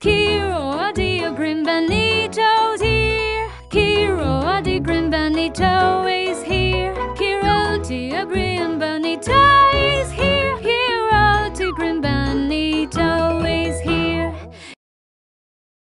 Kiro, adio Grim Benito's here. Kiro, adio Grim Benito is here. Kiro, adio Grim Benito.